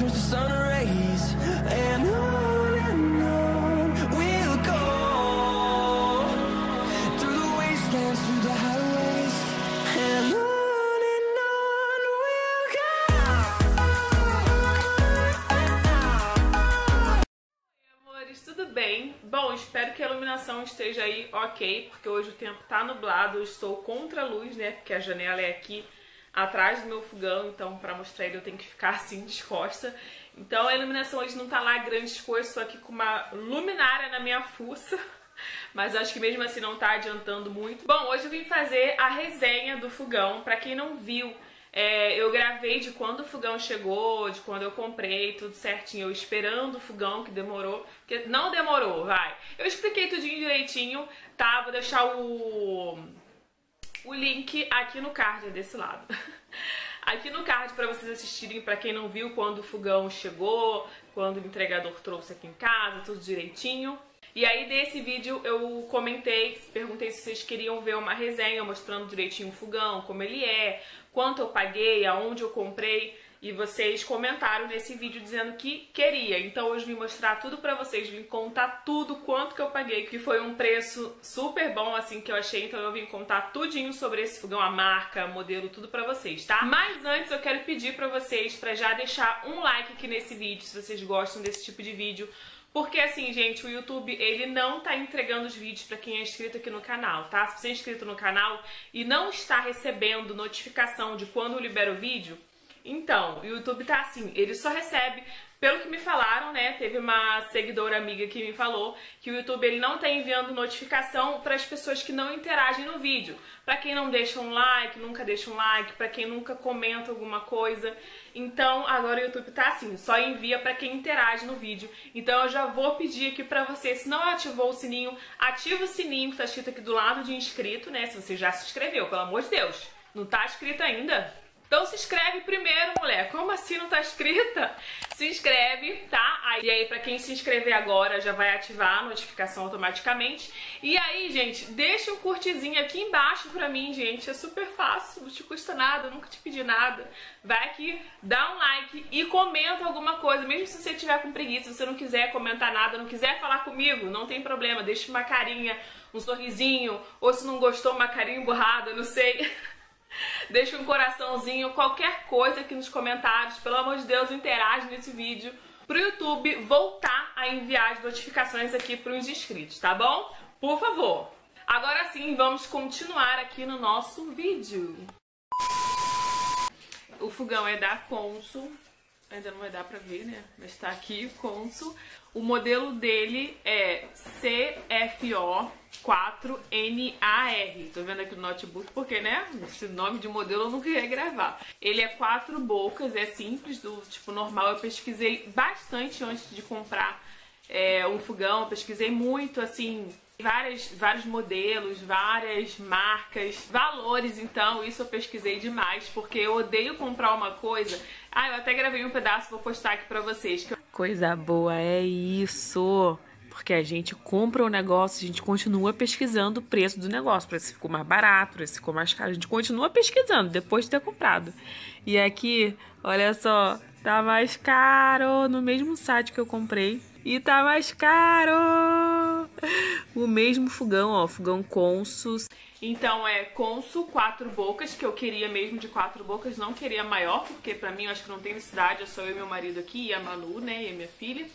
Turns sun rays. And tudo bem? Bom, espero que a iluminação esteja aí ok, porque hoje o tempo tá nublado, eu estou contra a luz, né? Porque a janela é aqui atrás do meu fogão, então para mostrar ele eu tenho que ficar assim descosta. Então a iluminação hoje não tá lá grandes coisas, estou aqui com uma luminária na minha fuça. Mas acho que mesmo assim não tá adiantando muito. Bom, hoje eu vim fazer a resenha do fogão. Pra quem não viu, é, eu gravei de quando o fogão chegou, de quando eu comprei, tudo certinho. Eu esperando o fogão, que demorou. Que não demorou, vai. Eu expliquei tudinho direitinho, tá? Vou deixar o, o link aqui no card desse lado. Aqui no card para vocês assistirem, para quem não viu quando o fogão chegou, quando o entregador trouxe aqui em casa, tudo direitinho. E aí desse vídeo eu comentei, perguntei se vocês queriam ver uma resenha mostrando direitinho o fogão, como ele é, quanto eu paguei, aonde eu comprei. E vocês comentaram nesse vídeo dizendo que queria. Então hoje vim mostrar tudo pra vocês, vim contar tudo quanto que eu paguei, que foi um preço super bom assim que eu achei. Então eu vim contar tudinho sobre esse fogão, a marca, modelo, tudo pra vocês, tá? Mas antes eu quero pedir pra vocês pra já deixar um like aqui nesse vídeo, se vocês gostam desse tipo de vídeo. Porque assim, gente, o YouTube, ele não tá entregando os vídeos pra quem é inscrito aqui no canal, tá? Se você é inscrito no canal e não está recebendo notificação de quando eu libero o vídeo, então, o YouTube tá assim, ele só recebe, pelo que me falaram, né? Teve uma seguidora amiga que me falou que o YouTube ele não tá enviando notificação para as pessoas que não interagem no vídeo. Para quem não deixa um like, nunca deixa um like, para quem nunca comenta alguma coisa. Então, agora o YouTube tá assim, só envia para quem interage no vídeo. Então, eu já vou pedir aqui para você, se não ativou o sininho, ativa o sininho que tá escrito aqui do lado de inscrito, né? Se você já se inscreveu, pelo amor de Deus. Não tá inscrito ainda? Então se inscreve primeiro, mulher. Como assim não tá inscrita? Se inscreve, tá? E aí, pra quem se inscrever agora, já vai ativar a notificação automaticamente. E aí, gente, deixa um curtizinho aqui embaixo pra mim, gente. É super fácil, não te custa nada, nunca te pedi nada. Vai aqui, dá um like e comenta alguma coisa. Mesmo se você tiver com preguiça, se você não quiser comentar nada, não quiser falar comigo, não tem problema. Deixa uma carinha, um sorrisinho. Ou se não gostou, uma carinha borrada, não sei. Deixa um coraçãozinho, qualquer coisa aqui nos comentários. Pelo amor de Deus, interage nesse vídeo pro YouTube voltar a enviar as notificações aqui pros inscritos, tá bom? Por favor. Agora sim, vamos continuar aqui no nosso vídeo. O fogão é da Consul. Ainda não vai dar pra ver, né? Mas tá aqui o Consul. O modelo dele é CFO 4NAR. Tô vendo aqui no notebook porque, né? Esse nome de modelo eu não queria gravar. Ele é quatro bocas, é simples, do tipo normal. Eu pesquisei bastante antes de comprar é, um fogão. Eu pesquisei muito, assim, várias, vários modelos, várias marcas, valores. Então, isso eu pesquisei demais porque eu odeio comprar uma coisa. Ah, eu até gravei um pedaço, vou postar aqui pra vocês. Coisa boa, é isso. Porque a gente compra o negócio, a gente continua pesquisando o preço do negócio, para se ficou mais barato, para se ficou mais caro. A gente continua pesquisando depois de ter comprado. E aqui, olha só, tá mais caro no mesmo site que eu comprei. E tá mais caro! O mesmo fogão, ó, fogão Consus. Então é Consul quatro bocas, que eu queria mesmo de quatro bocas, não queria maior, porque pra mim eu acho que não tem necessidade, é só eu e meu marido aqui, e a Manu, né, e a minha filha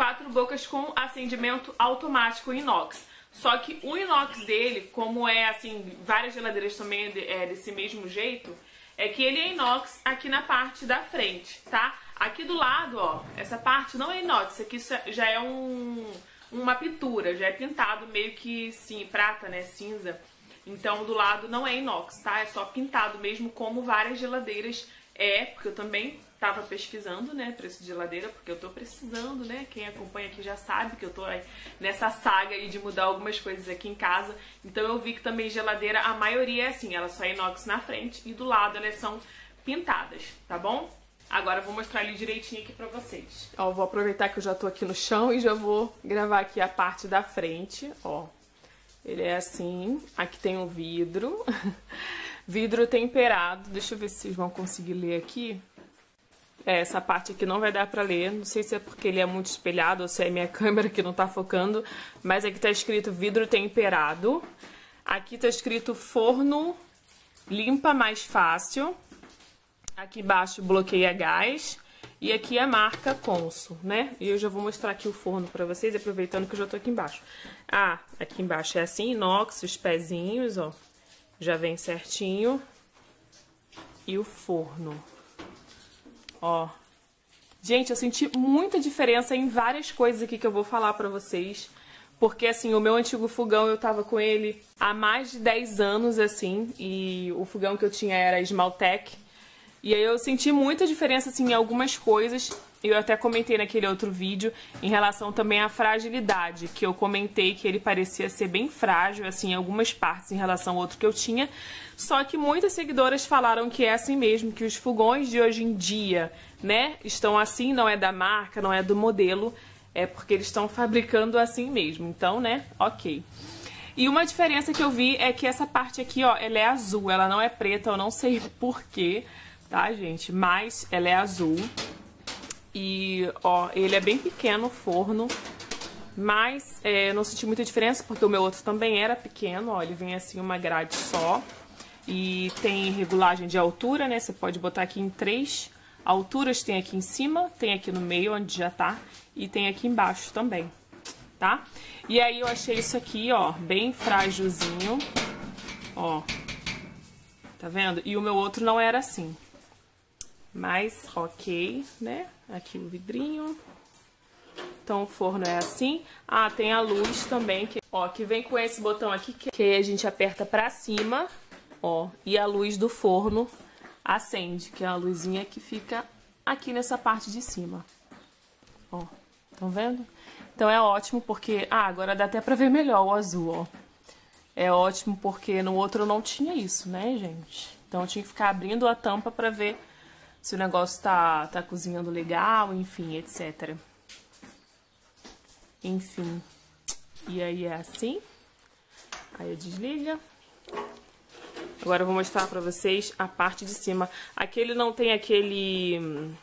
quatro bocas com acendimento automático inox. Só que o inox dele, como é assim, várias geladeiras também é desse mesmo jeito, é que ele é inox aqui na parte da frente, tá? Aqui do lado, ó, essa parte não é inox, aqui já é um, uma pintura, já é pintado meio que sim, prata, né, cinza. Então do lado não é inox, tá? É só pintado mesmo como várias geladeiras é, porque eu também tava pesquisando, né, preço de geladeira, porque eu tô precisando, né? Quem acompanha aqui já sabe que eu tô nessa saga aí de mudar algumas coisas aqui em casa. Então eu vi que também geladeira, a maioria é assim, ela só é inox na frente e do lado elas são pintadas, tá bom? Agora eu vou mostrar ali direitinho aqui pra vocês. Ó, vou aproveitar que eu já tô aqui no chão e já vou gravar aqui a parte da frente, ó. Ele é assim, aqui tem um vidro, vidro temperado, deixa eu ver se vocês vão conseguir ler aqui. É, essa parte aqui não vai dar pra ler, não sei se é porque ele é muito espelhado ou se é minha câmera que não tá focando, mas aqui tá escrito vidro temperado. Aqui tá escrito forno limpa mais fácil. Aqui embaixo bloqueia gás. E aqui a marca Consul, né? E eu já vou mostrar aqui o forno pra vocês, aproveitando que eu já tô aqui embaixo. Ah, aqui embaixo é assim, inox, os pezinhos, ó. Já vem certinho. E o forno. Ó. Gente, eu senti muita diferença em várias coisas aqui que eu vou falar pra vocês. Porque, assim, o meu antigo fogão, eu tava com ele há mais de 10 anos, assim. E o fogão que eu tinha era Smaltec. E aí eu senti muita diferença, assim, em algumas coisas. Eu até comentei naquele outro vídeo em relação também à fragilidade, que eu comentei que ele parecia ser bem frágil, assim, em algumas partes em relação ao outro que eu tinha. Só que muitas seguidoras falaram que é assim mesmo, que os fogões de hoje em dia, né, estão assim, não é da marca, não é do modelo, é porque eles estão fabricando assim mesmo. Então, né, ok. E uma diferença que eu vi é que essa parte aqui, ó, ela é azul, ela não é preta, eu não sei porquê, tá, gente? Mas ela é azul. E, ó, ele é bem pequeno o forno, mas é, não senti muita diferença porque o meu outro também era pequeno, ó, ele vem assim uma grade só. E tem regulagem de altura, né? Você pode botar aqui em três alturas, tem aqui em cima, tem aqui no meio onde já tá e tem aqui embaixo também, tá? E aí eu achei isso aqui, ó, bem frágilzinho, ó, tá vendo? E o meu outro não era assim, mas ok, né? Aqui o vidrinho. Então o forno é assim. Ah, tem a luz também, que, ó, que vem com esse botão aqui, que a gente aperta pra cima, ó. E a luz do forno acende, que é a luzinha que fica aqui nessa parte de cima. Ó, estão vendo? Então é ótimo porque... Ah, agora dá até pra ver melhor o azul, ó. É ótimo porque no outro não tinha isso, né, gente? Então eu tinha que ficar abrindo a tampa pra ver se o negócio tá, tá cozinhando legal, enfim, etc. Enfim. E aí é assim. Aí desliga. Agora eu vou mostrar pra vocês a parte de cima. Aqui ele não tem aquele hum,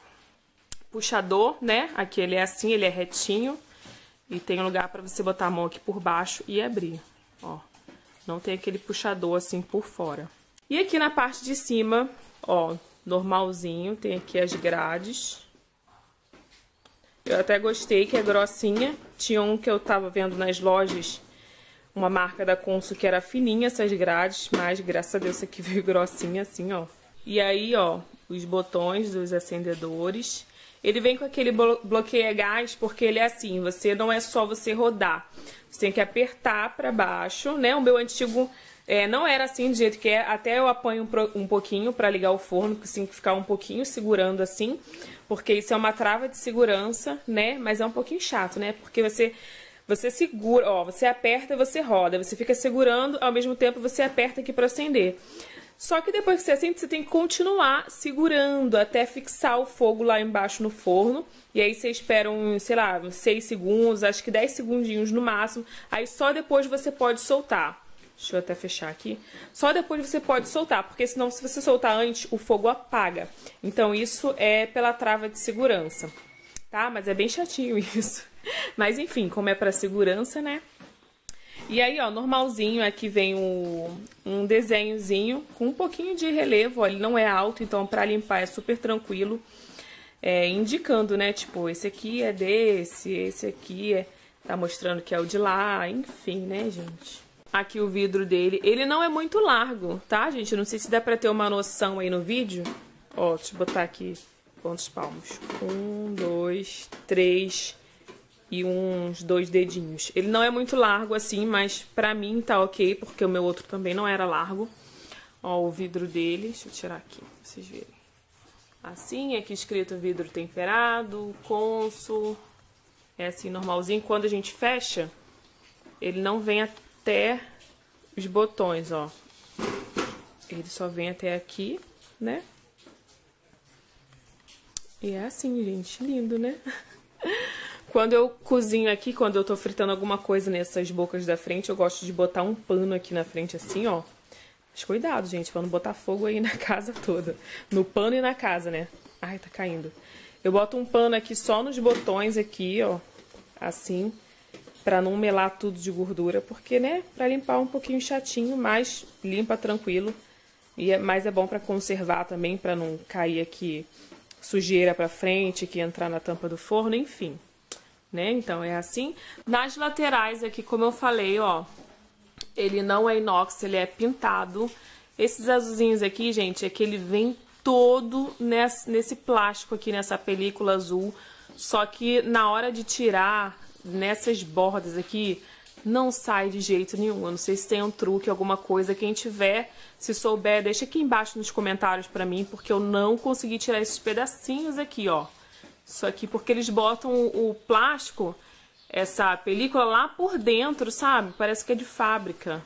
puxador, né? Aqui ele é assim, ele é retinho. E tem um lugar pra você botar a mão aqui por baixo e abrir, ó. Não tem aquele puxador assim por fora. E aqui na parte de cima, ó, normalzinho. Tem aqui as grades. Eu até gostei que é grossinha. Tinha um que eu tava vendo nas lojas, uma marca da Consul que era fininha essas grades, mas graças a Deus aqui veio grossinha assim, ó. E aí, ó, os botões dos acendedores. Ele vem com aquele bloqueia gás porque ele é assim, você não é só você rodar. Você tem que apertar para baixo, né? O meu antigo é, não era assim do jeito que é, até eu apanho um, um pouquinho para ligar o forno, que tem que ficar um pouquinho segurando assim, porque isso é uma trava de segurança, né? Mas é um pouquinho chato, né? Porque você você segura, ó, você aperta você roda, você fica segurando, ao mesmo tempo você aperta aqui para acender. Só que depois que você acende, você tem que continuar segurando até fixar o fogo lá embaixo no forno. E aí você espera uns, sei lá, 6 segundos, acho que 10 segundinhos no máximo. Aí só depois você pode soltar. Deixa eu até fechar aqui. Só depois você pode soltar, porque senão se você soltar antes, o fogo apaga. Então isso é pela trava de segurança, tá? Mas é bem chatinho isso. Mas enfim, como é para segurança, né? E aí, ó, normalzinho, aqui vem o, um desenhozinho com um pouquinho de relevo, ó, ele não é alto, então para limpar é super tranquilo. É, indicando, né, tipo, esse aqui é desse, esse aqui é, tá mostrando que é o de lá, enfim, né, gente. Aqui o vidro dele. Ele não é muito largo, tá, gente? Não sei se dá pra ter uma noção aí no vídeo. Ó, deixa eu botar aqui quantos palmos. Um, dois, três e uns dois dedinhos. Ele não é muito largo assim, mas pra mim tá ok, porque o meu outro também não era largo. Ó, o vidro dele. Deixa eu tirar aqui pra vocês verem. assim, aqui escrito vidro temperado, consul, é assim normalzinho. Quando a gente fecha, ele não vem até os botões, ó. Ele só vem até aqui, né? E é assim, gente, lindo, né? Quando eu cozinho aqui, quando eu tô fritando alguma coisa nessas bocas da frente, eu gosto de botar um pano aqui na frente assim, ó. Mas cuidado, gente, pra não botar fogo aí na casa toda. No pano e na casa, né? Ai, tá caindo. Eu boto um pano aqui só nos botões aqui, ó. Assim, pra não melar tudo de gordura, porque, né, pra limpar um pouquinho chatinho, mas limpa tranquilo. E é, mas é bom pra conservar também, pra não cair aqui sujeira pra frente, que entrar na tampa do forno, enfim. Né? Então é assim. Nas laterais aqui, como eu falei, ó, ele não é inox, ele é pintado. Esses azulzinhos aqui, gente, é que ele vem todo nesse, nesse plástico aqui, nessa película azul. Só que na hora de tirar nessas bordas aqui, não sai de jeito nenhum. Eu não sei se tem um truque, alguma coisa. Quem tiver, se souber, deixa aqui embaixo nos comentários pra mim, porque eu não consegui tirar esses pedacinhos aqui, ó. Isso aqui porque eles botam o plástico, essa película lá por dentro, sabe? Parece que é de fábrica.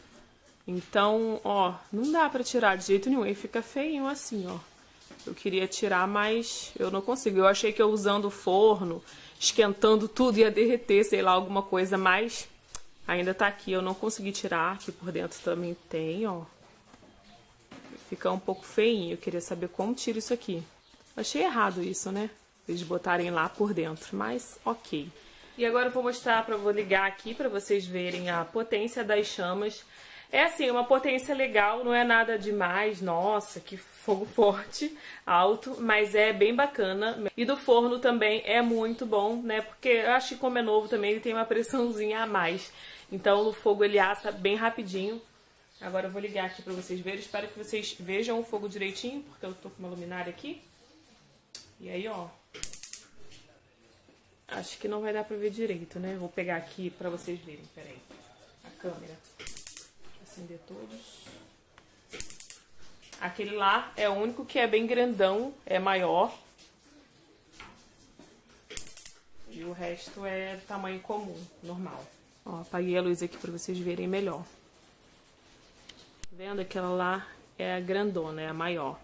Então, ó, não dá pra tirar de jeito nenhum. E fica feinho assim, ó. Eu queria tirar, mas eu não consigo. Eu achei que eu usando o forno, esquentando tudo, ia derreter, sei lá, alguma coisa, mas ainda tá aqui. Eu não consegui tirar. Aqui por dentro também tem, ó. Fica um pouco feinho. Eu queria saber como tira isso aqui. Achei errado isso, né? Eles botarem lá por dentro, mas ok. E agora eu vou mostrar, para vou ligar aqui para vocês verem a potência das chamas. É assim, uma potência legal, não é nada demais, nossa, que fogo forte, alto, mas é bem bacana. E do forno também é muito bom, né? Porque eu acho que como é novo também ele tem uma pressãozinha a mais. Então o fogo ele assa bem rapidinho. Agora eu vou ligar aqui para vocês verem. Espero que vocês vejam o fogo direitinho, porque eu tô com uma luminária aqui. E aí, ó. Acho que não vai dar pra ver direito, né? Vou pegar aqui pra vocês verem. Peraí. A câmera acender todos. Aquele lá é o único que é bem grandão, é maior. E o resto é tamanho comum, normal. Ó, apaguei a luz aqui pra vocês verem melhor. Tá vendo? Aquela lá é a grandona, é a maior.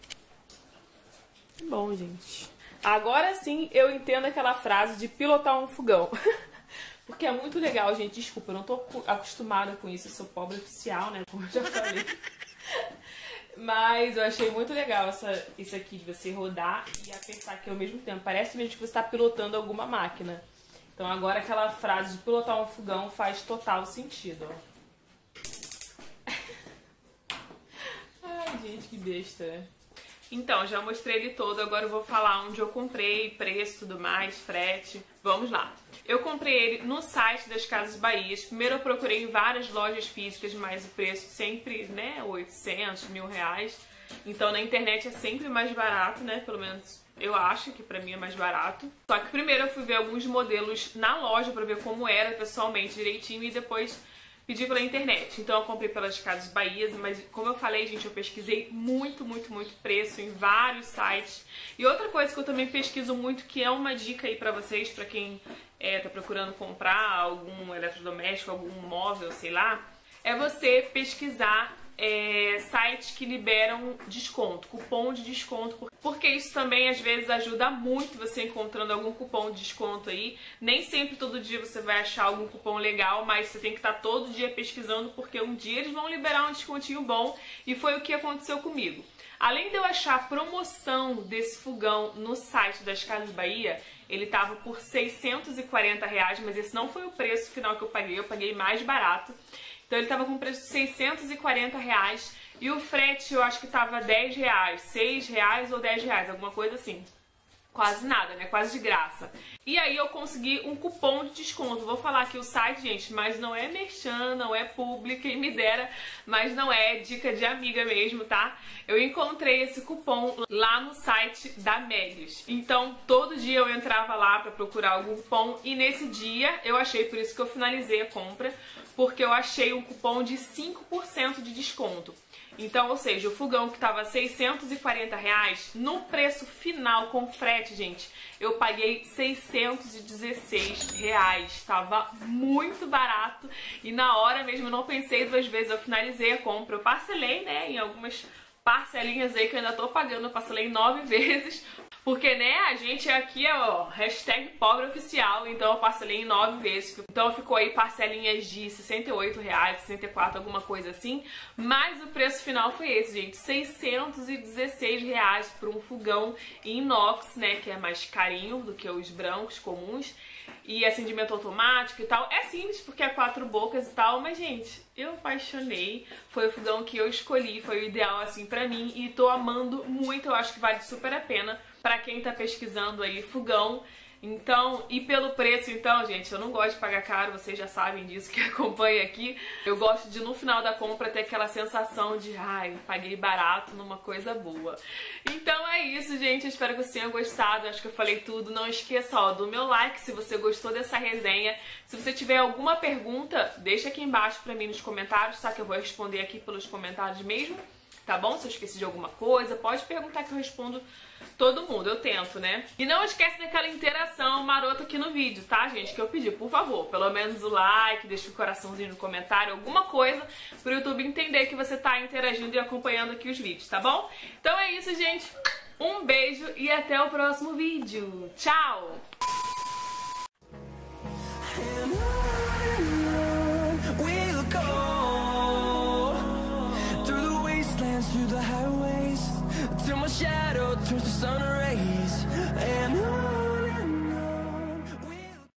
Bom, gente. Agora sim eu entendo aquela frase de pilotar um fogão. Porque é muito legal, gente. Desculpa, eu não tô acostumada com isso. Eu sou pobre oficial, né? Como eu já falei. Mas eu achei muito legal essa, isso aqui de você rodar e apertar aqui ao mesmo tempo. Parece mesmo que você está pilotando alguma máquina. Então agora aquela frase de pilotar um fogão faz total sentido. Ai, gente, que besta? Então, já mostrei ele todo, agora eu vou falar onde eu comprei, preço, tudo mais, frete. Vamos lá. Eu comprei ele no site das Casas Bahia. Primeiro eu procurei em várias lojas físicas, mas o preço sempre, né, 800, mil reais. Então na internet é sempre mais barato, né, pelo menos eu acho que pra mim é mais barato. Só que primeiro eu fui ver alguns modelos na loja pra ver como era pessoalmente direitinho e depois pedi pela internet. Então eu comprei pelas Casas Bahia, mas como eu falei, gente, eu pesquisei muito, muito, muito preço em vários sites. E outra coisa que eu também pesquiso muito, que é uma dica aí pra vocês, pra quem é, tá procurando comprar algum eletrodoméstico, algum móvel, sei lá, é você pesquisar é, sites que liberam desconto, cupom de desconto, porque isso também às vezes ajuda muito você encontrando algum cupom de desconto aí. Nem sempre todo dia você vai achar algum cupom legal, mas você tem que estar tá todo dia pesquisando porque um dia eles vão liberar um descontinho bom e foi o que aconteceu comigo. Além de eu achar promoção desse fogão no site das Casas Bahia, ele estava por 640 reais, mas esse não foi o preço final que eu paguei, eu paguei mais barato. Então ele estava com preço de 640 reais e o frete eu acho que estava 10 reais, 6 reais ou 10 reais, alguma coisa assim. Quase nada, né? Quase de graça. E aí eu consegui um cupom de desconto. Vou falar aqui o site, gente, mas não é merchan, não é publi, quem me dera, mas não é dica de amiga mesmo, tá? Eu encontrei esse cupom lá no site da Melios. Então, todo dia eu entrava lá para procurar algum cupom e nesse dia eu achei, por isso que eu finalizei a compra, porque eu achei um cupom de 5% de desconto. Então, ou seja, o fogão que tava 640 reais, no preço final com frete, gente, eu paguei 616 reais. Tava muito barato. E na hora mesmo eu não pensei duas vezes, eu finalizei a compra, eu parcelei, né, em algumas parcelinhas aí que eu ainda tô pagando, eu parcelei nove vezes, porque, né, a gente aqui é, ó, hashtag pobre oficial, então eu parcelei em nove vezes. Então ficou aí parcelinhas de 68 reais, 64, alguma coisa assim. Mas o preço final foi esse, gente, 616 reais por um fogão inox, né, que é mais carinho do que os brancos comuns. E acendimento automático e tal. É simples porque é quatro bocas e tal, mas, gente, eu apaixonei. Foi o fogão que eu escolhi, foi o ideal, assim, pra mim. E tô amando muito, eu acho que vale super a pena para quem tá pesquisando aí fogão. Então, e pelo preço, então, gente, eu não gosto de pagar caro, vocês já sabem disso que acompanha aqui. Eu gosto de, no final da compra, ter aquela sensação de, ai, paguei barato numa coisa boa. Então é isso, gente. espero que vocês tenham gostado. Acho que eu falei tudo. Não esqueça, ó, do meu like se você gostou dessa resenha. Se você tiver alguma pergunta, deixa aqui embaixo pra mim nos comentários, tá? Que eu vou responder aqui pelos comentários mesmo tá bom? Se eu esqueci de alguma coisa, pode perguntar que eu respondo todo mundo, eu tento, né? E não esquece daquela interação marota aqui no vídeo, tá, gente? Que eu pedi, por favor, pelo menos o like, deixa o coraçãozinho no comentário, alguma coisa pro YouTube entender que você tá interagindo e acompanhando aqui os vídeos, tá bom? Então é isso, gente. Um beijo e até o próximo vídeo. Tchau! sunrise